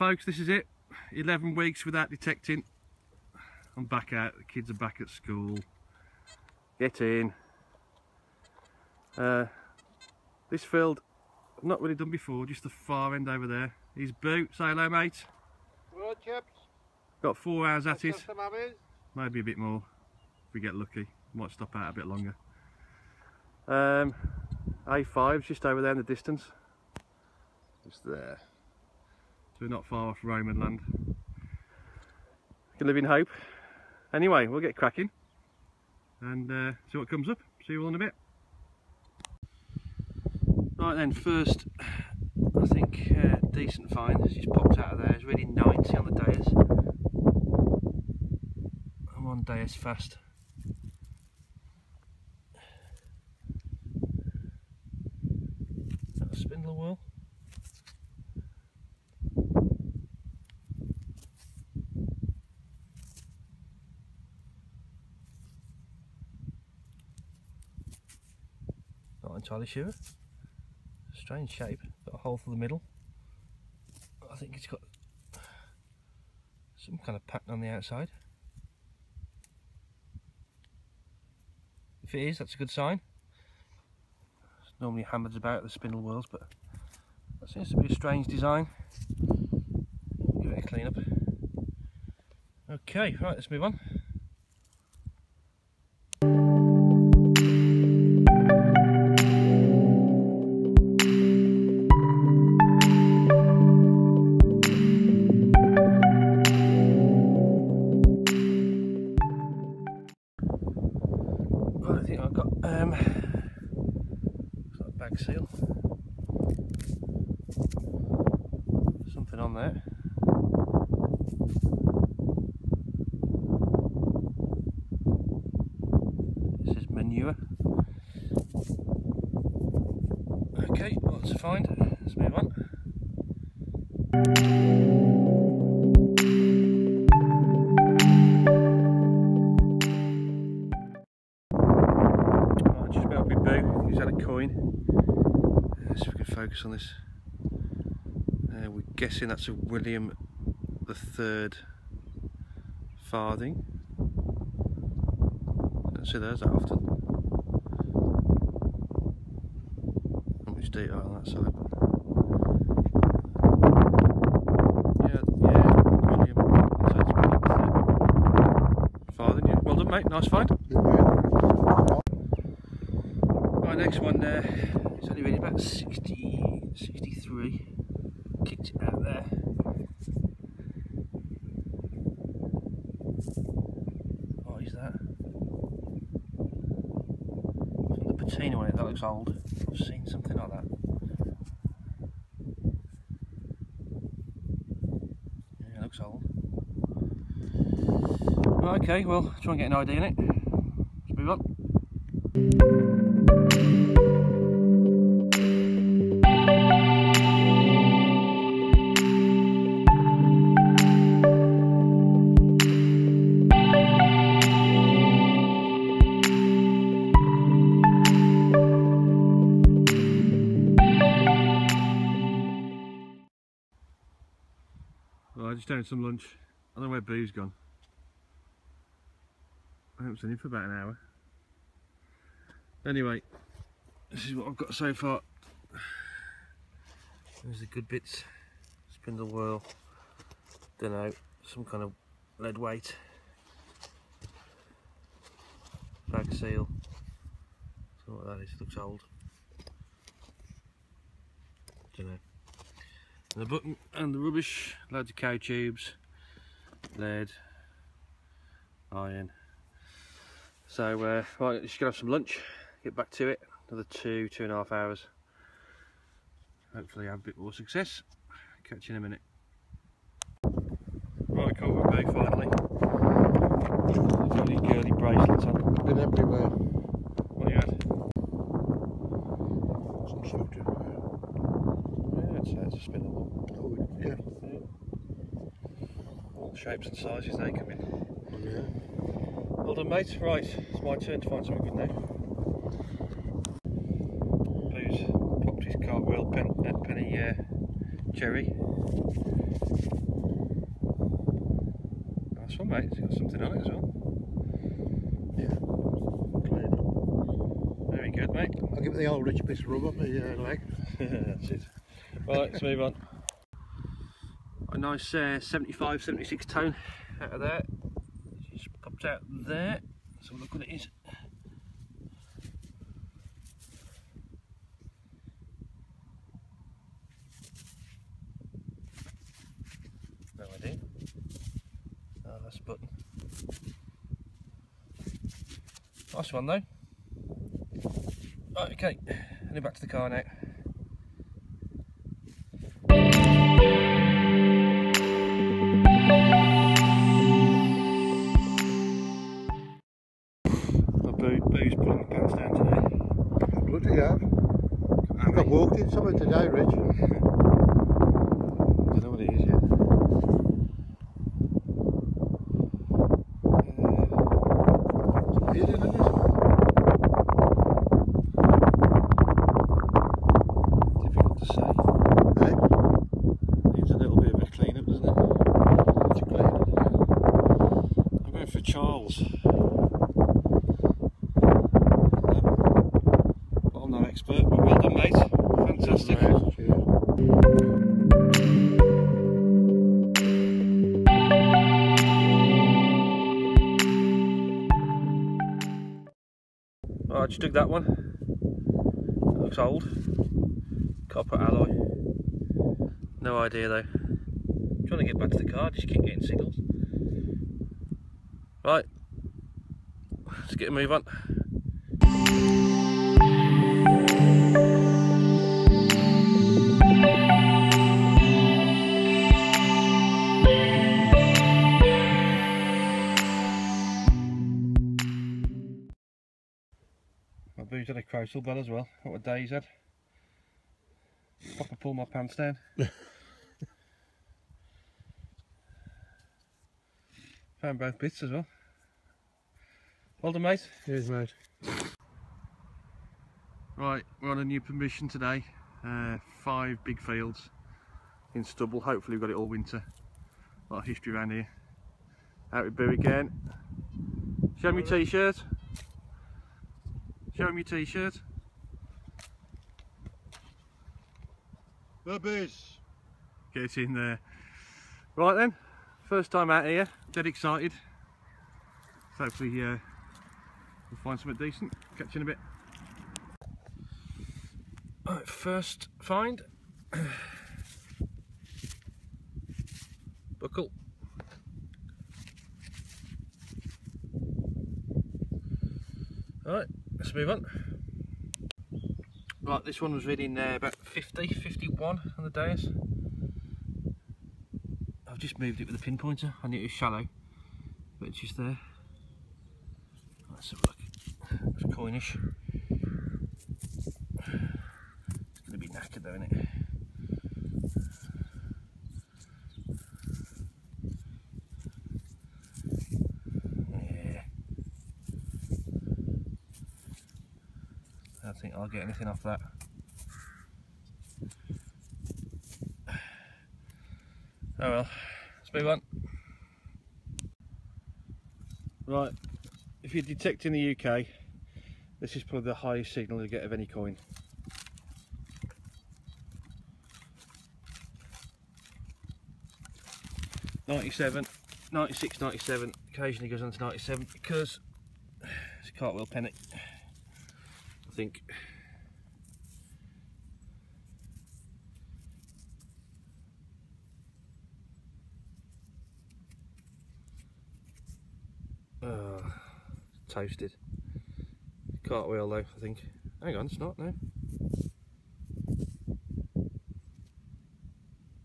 Folks, this is it. 11 weeks without detecting. I'm back out, the kids are back at school. Get in. Uh, this field, I've not really done before, just the far end over there. He's Boo, say hello mate. Well, chaps. Got four hours at it, maybe a bit more if we get lucky. Might stop out a bit longer. Um, A5's just over there in the distance. Just there. So we're not far off Roman land. Can live in hope. Anyway, we'll get cracking and uh, see what comes up. See you all in a bit. Right then, first, I think uh, decent find. It's just popped out of there. It's really 90 on the Deus. I'm on Deus fast. That spindle whorl? Not entirely sure. Strange shape, got a hole through the middle. I think it's got some kind of pattern on the outside. If it is, that's a good sign. It's normally hammered about the spindle whorls, but that seems to be a strange design. Give it a clean up. Okay, right, let's move on. I think I've got um, like bag seal. Something on there. This is manure. Okay, that's a find. Let's move on. See if we can focus on this. Uh, we're guessing that's a William the Third farthing. Don't see those that often. Not much detail on that side. Yeah, yeah, William. William farthing. Yeah. Well done, mate. Nice find. Right, next one there. It's only really about 60, 63. Kicked it out there. What is that? From the patina on it, that looks old. I've seen something like that. Yeah, it looks old. Okay, well, try and get an idea in it. Let's move on. Well, I just having some lunch. I don't know where Boo's gone. I haven't seen him for about an hour. Anyway, this is what I've got so far. There's the good bits. Spindle whorl. Don't know, some kind of lead weight. Bag seal. Know what that is, looks old. Don't know. The button and the rubbish, loads of cow tubes, lead, iron. So, uh, right, just gonna have some lunch, get back to it. Another two, two and a half hours. Hopefully, have a bit more success. Catch you in a minute. Right, Culver Bay finally. Got these girly bracelets on. Been everywhere. What you had? Some sort of. Yeah, it's, it's a spindle. Oh, yeah. All shapes and sizes they come in. Yeah. Well done, mate. Right, it's my turn to find something good now. Boo's popped his cartwheel pen, uh, penny uh, cherry. one, mate. It's got something on it as well. Yeah. Very good, mate. I'll give it the old rich piece of rub on my uh, leg. That's it. Right, let's move on. A nice uh, 75, 76 tone out of there. Just popped out there. So look what it is. No idea. Oh, that's a button. Nice one though. Right, okay, heading back to the car now. Walked in somewhere today, Rich. dug that one. Looks old. Copper alloy. No idea though. trying to get back to the car, just keep getting signals. Right. Let's get a move on. Had a crotal bell as well. What a day he's had. Proper pull my pants down. Found both bits as well. Well done, mate. Cheers, mate. Right, we're on a new permission today. Uh, five big fields in stubble. Hopefully we've got it all winter. A lot of history around here. Out with Boo again. Show me t-shirt. Show me your t-shirt. Bubbies. Get in there. Right then, first time out here. Dead excited. Hopefully uh, we'll find something decent. Catch you in a bit. Right, first find. Buckle. Right, let's move on. Right, this one was reading uh, about 50, 51 on the Deus. I've just moved it with a pinpointer. I knew it was shallow, but it's just there. Let's have a look. It's coinish. It's going to be knackered though, isn't it? Yeah. I don't think I'll get anything off that. Oh well, let's move on. Right, if you detect in the UK, this is probably the highest signal you get of any coin. Ninety-seven, 96, 97, occasionally goes on to 97 because it's a cartwheel penny, think. Oh, toasted. Cartwheel though, I think. Hang on, it's not, no.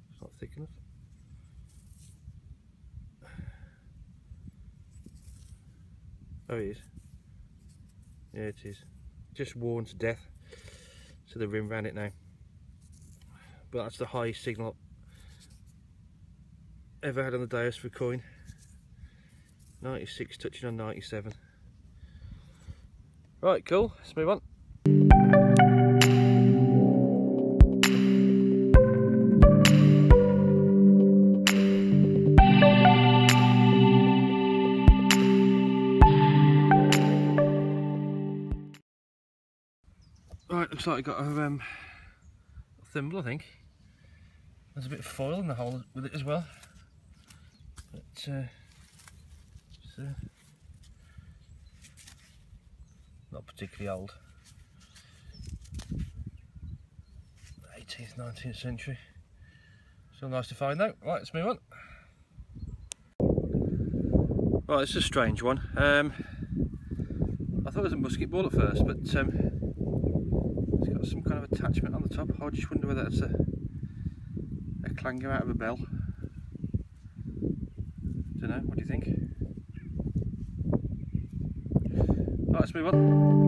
It's not thick enough. Oh, it is. Yeah, it is. Just worn to death. So the rim around it now. But that's the highest signal ever had on the Deus for coin. 96 touching on 97. Right, cool. Let's move on. Looks like I got a um, thimble, I think. There's a bit of foil in the hole with it as well. But uh, uh, not particularly old. 18th, 19th century. Still nice to find though. Right, let's move on. Right, this is a strange one. Um, I thought it was a musket ball at first, but um, some kind of attachment on the top. I just wonder whether it's a, a clanger out of a bell. Don't know, what do you think? Right, let's move on.